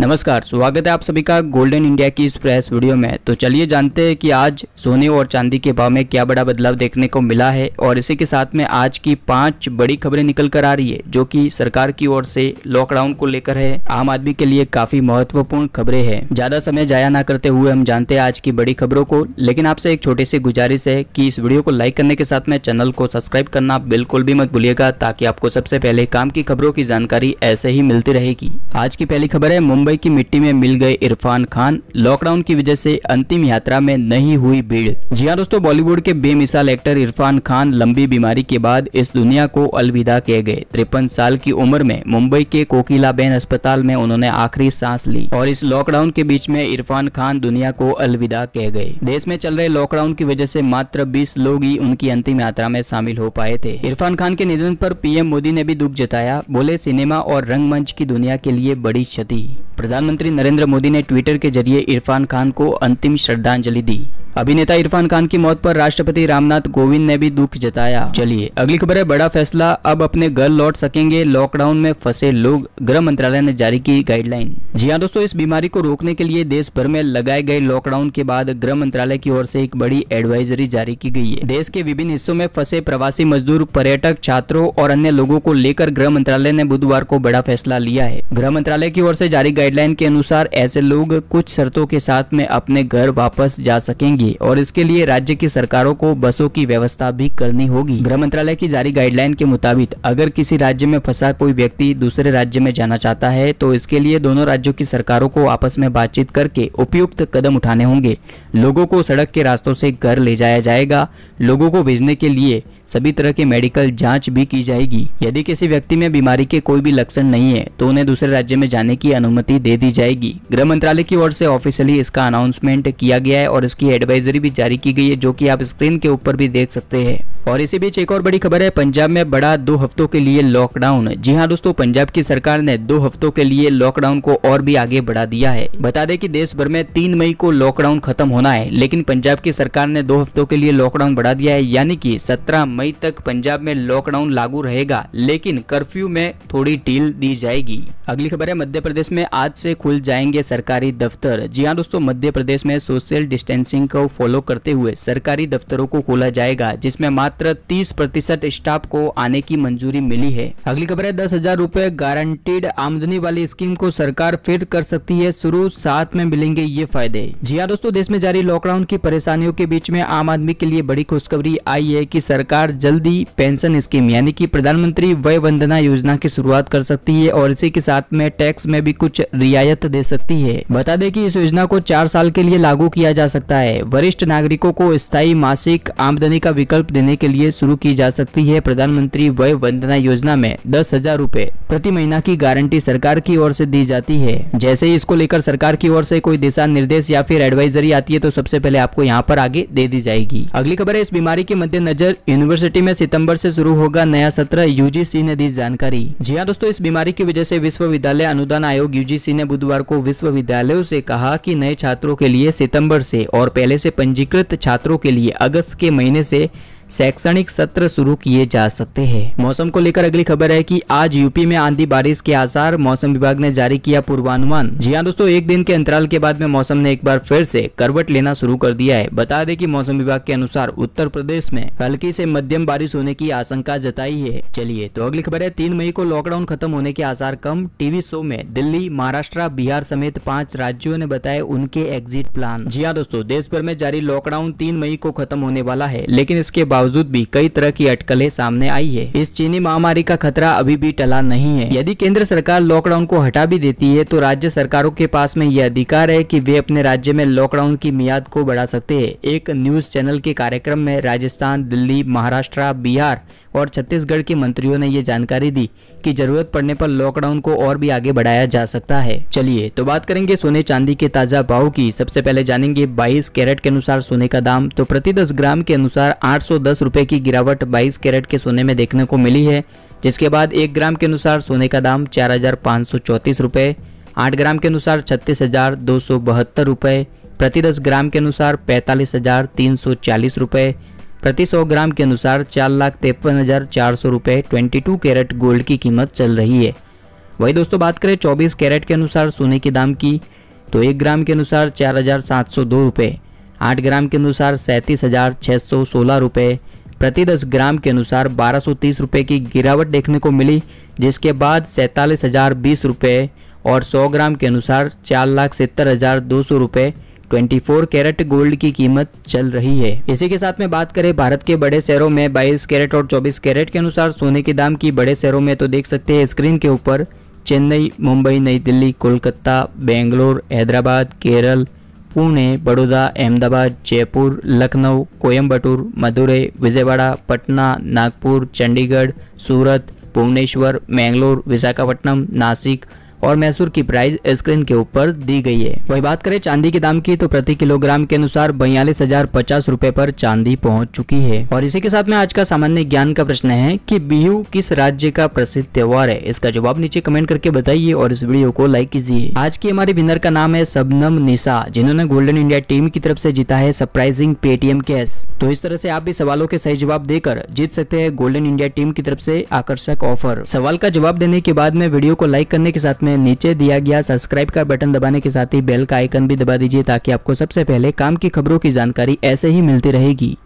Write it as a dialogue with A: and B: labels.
A: नमस्कार, स्वागत है आप सभी का गोल्डन इंडिया की इस प्रेस वीडियो में। तो चलिए जानते हैं कि आज सोने और चांदी के भाव में क्या बड़ा बदलाव देखने को मिला है और इसी के साथ में आज की पाँच बड़ी खबरें निकल कर आ रही है, जो कि सरकार की ओर से लॉकडाउन को लेकर है। आम आदमी के लिए काफ़ी महत्वपूर्ण खबरें है। ज़्यादा समय जाया ना करते हुए हम जानते हैं आज की बड़ी खबरों को, लेकिन आपसे एक छोटी सी गुजारिश है की इस वीडियो को लाइक करने के साथ में चैनल को सब्सक्राइब करना बिल्कुल भी मत भूलिएगा, ताकि आपको सबसे पहले काम की खबरों की जानकारी ऐसे ही मिलती रहेगी। आज की पहली खबर है, मुंबई की मिट्टी में मिल गए इरफान खान। लॉकडाउन की वजह से अंतिम यात्रा में नहीं हुई भीड़। जी हाँ दोस्तों, बॉलीवुड के बेमिसाल एक्टर इरफान खान लंबी बीमारी के बाद इस दुनिया को अलविदा कह गए। तिरपन साल की उम्र में मुंबई के कोकिला बेन अस्पताल में उन्होंने आखिरी सांस ली और इस लॉकडाउन के बीच में इरफान खान दुनिया को अलविदा कह गए। देश में चल रहे लॉकडाउन की वजह से मात्र 20 लोग ही उनकी अंतिम यात्रा में शामिल हो पाए थे। इरफान खान के निधन पर पीएम मोदी ने भी दुख जताया। बोले, सिनेमा और रंगमंच की दुनिया के लिए बड़ी क्षति। प्रधानमंत्री नरेंद्र मोदी ने ट्विटर के ज़रिए इरफान खान को अंतिम श्रद्धांजलि दी। अभिनेता इरफान खान की मौत पर राष्ट्रपति रामनाथ कोविंद ने भी दुख जताया। चलिए, अगली खबर है, बड़ा फैसला, अब अपने घर लौट सकेंगे। लॉकडाउन में फंसे लोग, गृह मंत्रालय ने जारी की गाइडलाइन। जी हाँ दोस्तों, इस बीमारी को रोकने के लिए देश भर में लगाए गए लॉकडाउन के बाद गृह मंत्रालय की ओर से एक बड़ी एडवाइजरी जारी की गई है। देश के विभिन्न हिस्सों में फंसे प्रवासी मजदूर, पर्यटक, छात्रों और अन्य लोगों को लेकर गृह मंत्रालय ने बुधवार को बड़ा फैसला लिया है। गृह मंत्रालय की ओर से जारी गाइडलाइन के अनुसार ऐसे लोग कुछ शर्तों के साथ में अपने घर वापस जा सकेंगे। होंगी और इसके लिए राज्य की सरकारों को बसों की व्यवस्था भी करनी होगी। गृह मंत्रालय की जारी गाइडलाइन के मुताबिक, अगर किसी राज्य में फंसा कोई व्यक्ति दूसरे राज्य में जाना चाहता है तो इसके लिए दोनों राज्यों की सरकारों को आपस में बातचीत करके उपयुक्त कदम उठाने होंगे। लोगों को सड़क के रास्तों से घर ले जाया जाएगा। लोगों को भेजने के लिए सभी तरह की मेडिकल जाँच भी की जाएगी। यदि किसी व्यक्ति में बीमारी के कोई भी लक्षण नहीं है तो उन्हें दूसरे राज्य में जाने की अनुमति दे दी जाएगी। गृह मंत्रालय की ओर से ऑफिशियली इसका अनाउंसमेंट किया गया है और इसकी एडवाइजरी भी जारी की गई है, जो की आप स्क्रीन के ऊपर भी देख सकते हैं। और इसी बीच एक और बड़ी खबर है, पंजाब में बड़ा दो हफ्तों के लिए लॉकडाउन जी हाँ दोस्तों, पंजाब की सरकार ने दो हफ्तों के लिए लॉकडाउन को और भी आगे बढ़ा दिया है। बता दें कि देश भर में तीन मई को लॉकडाउन खत्म होना है, लेकिन पंजाब की सरकार ने दो हफ्तों के लिए लॉकडाउन बढ़ा दिया है, यानी कि सत्रह मई तक पंजाब में लॉकडाउन लागू रहेगा, लेकिन कर्फ्यू में थोड़ी ढील दी जाएगी। अगली खबर है, मध्य प्रदेश में आज से खुल जाएँगे सरकारी दफ्तर। जी हाँ दोस्तों, मध्य प्रदेश में सोशल डिस्टेंसिंग को फॉलो करते हुए सरकारी दफ्तरों को खोला जाएगा, जिसमें मात्र 30 प्रतिशत स्टाफ को आने की मंजूरी मिली है। अगली खबर है, दस हज़ार रूपए गारंटीड आमदनी वाली स्कीम को सरकार फिर कर सकती है, शुरू साथ में मिलेंगे ये फ़ायदे। जी हाँ दोस्तों, देश में जारी लॉकडाउन की परेशानियों के बीच में आम आदमी के लिए बड़ी खुशखबरी आई है की सरकार जल्दी पेंशन स्कीम, यानी कि प्रधानमंत्री वय वंदना योजना की शुरुआत कर सकती है और इसी के साथ में टैक्स में भी कुछ रियायत दे सकती है। बता दें कि इस योजना को चार साल के लिए लागू किया जा सकता है। वरिष्ठ नागरिकों को स्थायी मासिक आमदनी का विकल्प देने के लिए शुरू की जा सकती है प्रधानमंत्री वय वंदना योजना में दस हज़ार रूपए प्रति महीना की गारंटी सरकार की ओर से दी जाती है। जैसे ही इसको लेकर सरकार की ओर से कोई दिशा निर्देश या फिर एडवाइजरी आती है तो सबसे पहले आपको यहाँ पर आगे दे दी जाएगी। अगली खबर है, इस बीमारी के मद्देनजर यूनिवर्सिटी में सितंबर से शुरू होगा नया सत्र यूजीसी ने दी जानकारी। जी हाँ दोस्तों, इस बीमारी की वजह से विश्वविद्यालय अनुदान आयोग यूजीसी ने बुधवार को विश्वविद्यालयों से कहा कि नए छात्रों के लिए सितंबर से और पहले से पंजीकृत छात्रों के लिए अगस्त के महीने से शैक्षणिक सत्र शुरू किए जा सकते हैं। मौसम को लेकर अगली खबर है कि आज यूपी में आंधी बारिश के आसार, मौसम विभाग ने जारी किया पूर्वानुमान। जी हाँ दोस्तों, एक दिन के अंतराल के बाद में मौसम ने एक बार फिर से करवट लेना शुरू कर दिया है। बता दें कि मौसम विभाग के अनुसार उत्तर प्रदेश में हल्की से मध्यम बारिश होने की आशंका जताई है। चलिए तो अगली खबर है, तीन मई को लॉकडाउन खत्म होने के आसार कम टीवी शो में दिल्ली, महाराष्ट्र, बिहार समेत पाँच राज्यों ने बताए उनके एग्जिट प्लान जी हाँ दोस्तों देश भर में जारी लॉकडाउन तीन मई को खत्म होने वाला है, लेकिन इसके बाद बावजूद भी कई तरह की अटकलें सामने आई है। इस चीनी महामारी का खतरा अभी भी टला नहीं है। यदि केंद्र सरकार लॉकडाउन को हटा भी देती है तो राज्य सरकारों के पास में यह अधिकार है कि वे अपने राज्य में लॉकडाउन की मियाद को बढ़ा सकते हैं। एक न्यूज़ चैनल के कार्यक्रम में राजस्थान, दिल्ली, महाराष्ट्र, बिहार और छत्तीसगढ़ के मंत्रियों ने ये जानकारी दी कि ज़रूरत पड़ने पर लॉकडाउन को और भी आगे बढ़ाया जा सकता है। चलिए तो बात करेंगे सोने चांदी के ताज़ा भाव की। सबसे पहले जानेंगे 22 कैरेट के अनुसार सोने का दाम तो प्रति 10 ग्राम के अनुसार आठ सौ सौ रुपए की गिरावट 22 कैरेट के सोने में देखने को मिली है, जिसके बाद एक ग्राम के अनुसार सोने का दाम चार हज़ार पाँच सौ चौतीस रुपए, आठ ग्राम के अनुसार छत्तीस हज़ार दो सौ बहत्तर रुपए, प्रति दस ग्राम के अनुसार पैंतालीस हज़ार तीन सौ चालीस रुपए, प्रति 100 ग्राम के अनुसार चार लाख तिरपन हज़ार चार सौ रुपये ट्वेंटी टू कैरेट गोल्ड की कीमत चल रही है। वही दोस्तों बात करें 24 कैरेट के अनुसार सोने के दाम की तो एक ग्राम के अनुसार चार हज़ार सात सौ दो रुपये आठ ग्राम के अनुसार सैंतीस हज़ार छः सौ सोलह रुपये प्रति 10 ग्राम के अनुसार बारह सौ तीस रुपये की गिरावट देखने को मिली, जिसके बाद सैंतालीस हज़ार बीस रुपये और 100 ग्राम के अनुसार चार लाख सत्तर हज़ार दो सौ रुपये 24 कैरेट गोल्ड की कीमत चल रही है। इसी के साथ में बात करें भारत के बड़े शहरों में 22 कैरेट और 24 कैरेट के अनुसार सोने के दाम की। बड़े शहरों में तो देख सकते हैं स्क्रीन के ऊपर, चेन्नई, मुंबई, नई दिल्ली, कोलकाता, बेंगलोर, हैदराबाद, केरल पुणे, बड़ौदा, अहमदाबाद, जयपुर, लखनऊ कोयम्बटूर मदुरई विजयवाड़ा, पटना, नागपुर, चंडीगढ़, सूरत, भुवनेश्वर, मैंगलोर, विशाखापट्टनम, नासिक और मैसूर की प्राइस स्क्रीन के ऊपर दी गई है। वही बात करें चांदी के दाम की तो प्रति किलोग्राम के अनुसार बयालीस हज़ार पचास रूपए पर चांदी पहुँच चुकी है। और इसी के साथ में आज का सामान्य ज्ञान का प्रश्न है कि बिहू किस राज्य का प्रसिद्ध त्योहार है? इसका जवाब नीचे कमेंट करके बताइए और इस वीडियो को लाइक कीजिए। आज की हमारी विनर का नाम है सबनम निशा जिन्होंने गोल्डन इंडिया टीम की तरफ़ से जीता है सरप्राइजिंग पेटीएम कैश। तो इस तरह से आप भी सवालों के सही जवाब देकर जीत सकते हैं गोल्डन इंडिया टीम की तरफ़ से आकर्षक ऑफ़र। सवाल का जवाब देने के बाद में वीडियो को लाइक करने के साथ में में नीचे दिया गया सब्सक्राइब का बटन दबाने के साथ ही बेल का आइकन भी दबा दीजिए ताकि आपको सबसे पहले काम की खबरों की जानकारी ऐसे ही मिलती रहेगी।